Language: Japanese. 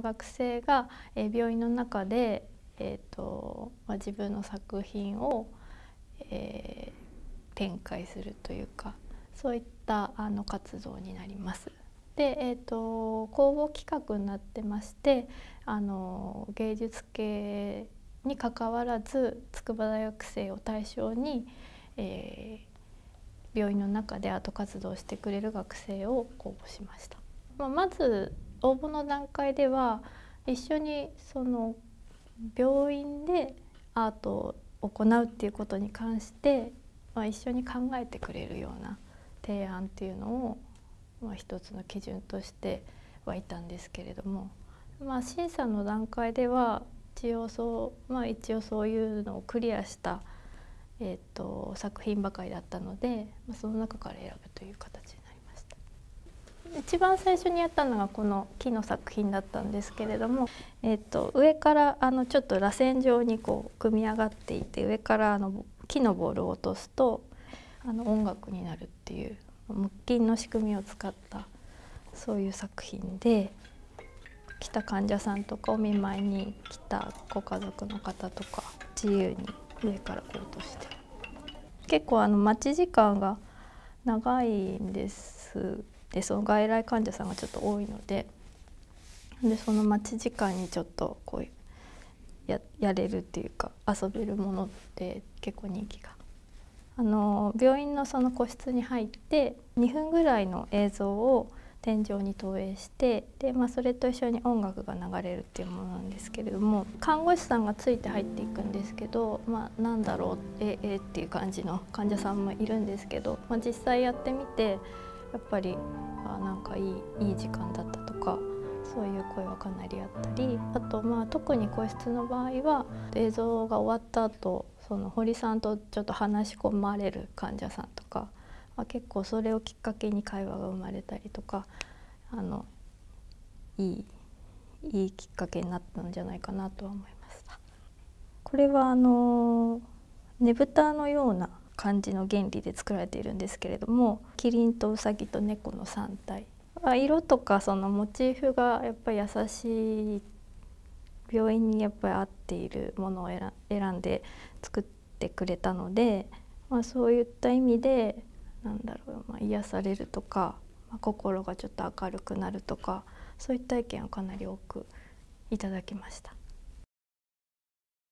学生が、え、病院の中で、えーとまあ、自分の作品を、えー、展開するというかそういったあの活動になります。で、えーと、公募企画になってましてあの芸術系にかかわらず筑波大学生を対象に、えー、病院の中でアート活動をしてくれる学生を公募しました。まあ、まず応募の段階では一緒にその病院でアートを行うっていうことに関して、まあ、一緒に考えてくれるような提案っていうのを、まあ、一つの基準としてはいたんですけれども、まあ、審査の段階では一応そう、まあ、一応そういうのをクリアした、えーと、作品ばかりだったので、まあ、その中から選ぶという形になりました。一番最初にやったのがこの木の作品だったんですけれども、えーと、上からあのちょっと螺旋状にこう組み上がっていて上からあの木のボールを落とすとあの音楽になるっていう木琴の仕組みを使ったそういう作品で来た患者さんとかお見舞いに来たご家族の方とか自由に上からこう落として。結構あの待ち時間が長いんですでその外来患者さんがちょっと多いのででその待ち時間にちょっとこうややれるっていうか遊べるものって結構人気が。あの病院のその個室に入って2分ぐらいの映像を天井に投影してで、まあ、それと一緒に音楽が流れるっていうものなんですけれども看護師さんがついて入っていくんですけど、まあ、なんだろうええっていう感じの患者さんもいるんですけど、まあ、実際やってみてやっぱりあなんかいいいい時間だったとかそういう声はかなりあったりあとまあ特に個室の場合は映像が終わった後その堀さんとちょっと話し込まれる患者さんとかまあ、結構それをきっかけに会話が生まれたりとかあのいいいいきっかけになったんじゃないかなとは思いました。これはあのねぶたのような感じの原理で作られているんですけれどもキリンとウサギと猫の3体色とかそのモチーフがやっぱり優しい病院にやっぱり合っているものを選んで作ってくれたので、まあ、そういった意味でなんだろう、まあ、癒されるとか、まあ、心がちょっと明るくなるとかそういった意見をかなり多くいただきました。